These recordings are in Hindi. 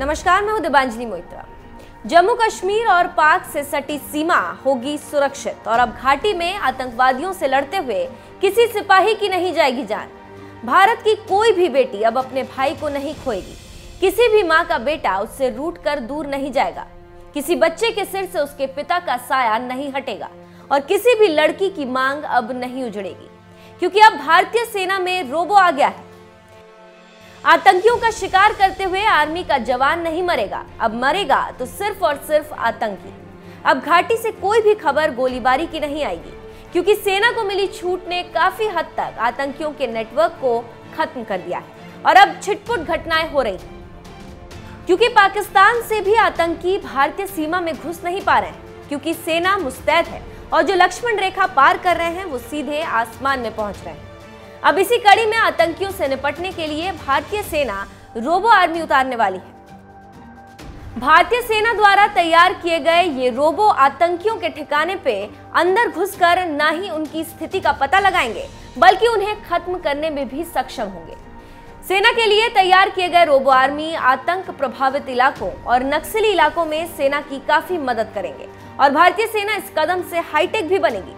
नमस्कार, मैं हूँ दिबांजलि मोइत्रा। जम्मू कश्मीर और पाक से सटी सीमा होगी सुरक्षित और अब घाटी में आतंकवादियों से लड़ते हुए किसी सिपाही की नहीं जाएगी जान। भारत की कोई भी बेटी अब अपने भाई को नहीं खोएगी। किसी भी माँ का बेटा उससे रूट कर दूर नहीं जाएगा। किसी बच्चे के सिर से उसके पिता का साया नहीं हटेगा और किसी भी लड़की की मांग अब नहीं उजड़ेगी। क्योंकि अब भारतीय सेना में रोबो आ गया है। आतंकियों का शिकार करते हुए आर्मी का जवान नहीं मरेगा। अब मरेगा तो सिर्फ़ और सिर्फ़ आतंकी। अब घाटी से कोई भी खबर गोलीबारी की नहीं आएगी, क्योंकि सेना को मिली छूट ने काफ़ी हद तक आतंकियों के नेटवर्क को खत्म कर दिया है। और अब छिटपुट घटनाएँ हो रही क्योंकि पाकिस्तान से भी आतंकी भारतीय सीमा में घुस नहीं पा रहे हैं, क्योंकि सेना मुस्तैद है और जो लक्ष्मण रेखा पार कर रहे हैं, वो सीधे आसमान में पहुँच रहे हैं। अब इसी कड़ी में आतंकियों से निपटने के लिए भारतीय सेना रोबो आर्मी उतारने वाली है। भारतीय सेना द्वारा तैयार किए गए ये रोबो आतंकियों के ठिकाने पे अंदर घुसकर न ही उनकी स्थिति का पता लगाएँगे, बल्कि उन्हें खत्म करने में भी सक्षम होंगे। सेना के लिए तैयार किए गए रोबो आर्मी आतंक प्रभावित इलाकों और नक्सली इलाकों में सेना की काफ़ी मदद करेंगे और भारतीय सेना इस कदम से हाईटेक भी बनेगी।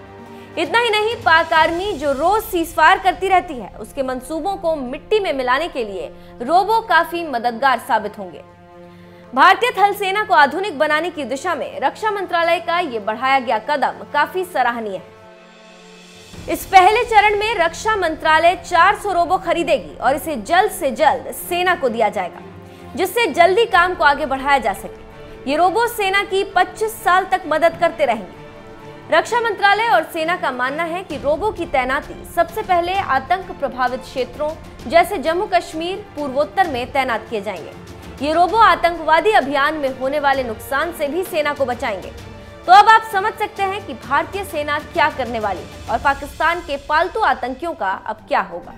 इतना ही नहीं पाक आर्मी जो रोज सीजफायर करती रहती है, उसके मंसूबों को मिट्टी में मिलाने के लिए रोबो काफ़ी मददगार साबित होंगे। भारतीय थल सेना को आधुनिक बनाने की दिशा में रक्षा मंत्रालय का ये बढ़ाया गया कदम काफ़ी सराहनीय है। इस पहले चरण में रक्षा मंत्रालय 400 रोबो खरीदेगी और इसे जल्द से जल्द सेना को दिया जाएगा, जिससे जल्दी काम को आगे बढ़ाया जा सके। ये रोबो सेना की 25 साल तक मदद करते रहेंगे। रक्षा मंत्रालय और सेना का मानना है कि रोबो की तैनाती सबसे पहले आतंक प्रभावित क्षेत्रों जैसे जम्मू कश्मीर, पूर्वोत्तर में तैनात किए जाएँगे। ये रोबो आतंकवादी अभियान में होने वाले नुकसान से भी सेना को बचाएँगे। तो अब आप समझ सकते हैं कि भारतीय सेना क्या करने वाली और पाकिस्तान के पालतू आतंकियों का अब क्या होगा।